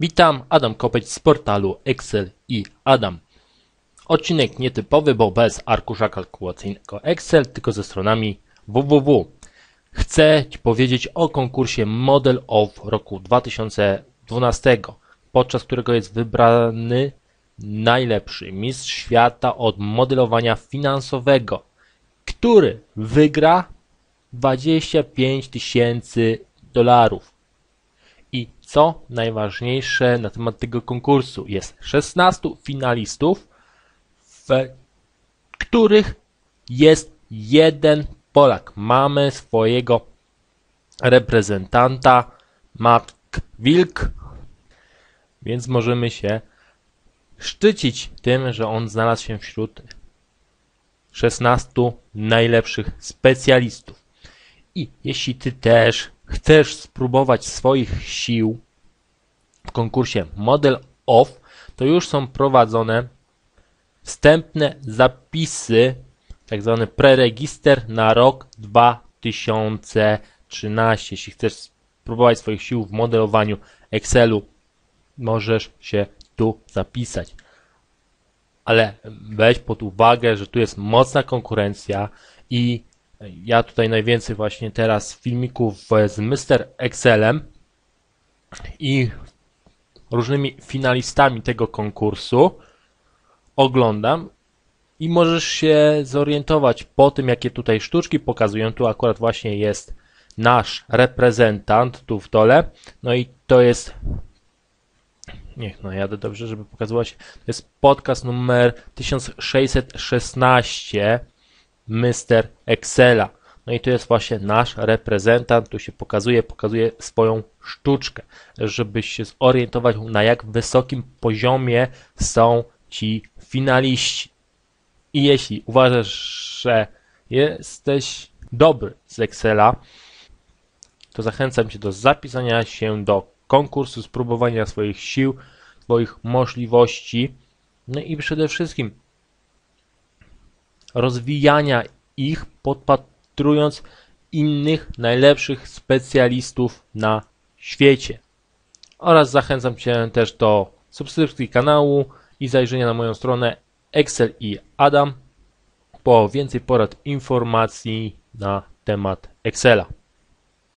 Witam, Adam Kopeć z portalu Excel i Adam. Odcinek nietypowy, bo bez arkusza kalkulacyjnego Excel, tylko ze stronami www. Chcę Ci powiedzieć o konkursie Model of roku 2012, podczas którego jest wybrany najlepszy mistrz świata od modelowania finansowego, który wygra 25 tysięcy dolarów. Co najważniejsze na temat tego konkursu, jest 16 finalistów, w których jest jeden Polak. Mamy swojego reprezentanta, Mark Wilk, więc możemy się szczycić tym, że on znalazł się wśród 16 najlepszych specjalistów. I jeśli Ty też chcesz spróbować swoich sił w konkursie Model Off, to już są prowadzone wstępne zapisy, tak zwany preregister na rok 2013. Jeśli chcesz spróbować swoich sił w modelowaniu Excelu, możesz się tu zapisać. Ale weź pod uwagę, że tu jest mocna konkurencja i ja tutaj najwięcej właśnie teraz filmików z Mr. Excelem i różnymi finalistami tego konkursu oglądam i możesz się zorientować po tym, jakie tutaj sztuczki pokazują. Tu akurat właśnie jest nasz reprezentant tu w dole. No i to jest Niech no jadę dobrze, żeby pokazyło się. To jest podcast numer 1616 Mr. Excela. No i to jest właśnie nasz reprezentant, tu się pokazuje, pokazuje swoją sztuczkę, żebyś się zorientować na jak wysokim poziomie są ci finaliści. I jeśli uważasz, że jesteś dobry z Excela, to zachęcam Cię do zapisania się do konkursu, spróbowania swoich sił, swoich możliwości, no i przede wszystkim rozwijania ich, podpatrując innych najlepszych specjalistów na świecie. Oraz zachęcam Cię też do subskrypcji kanału i zajrzenia na moją stronę Excel i Adam po więcej porad informacji na temat Excela.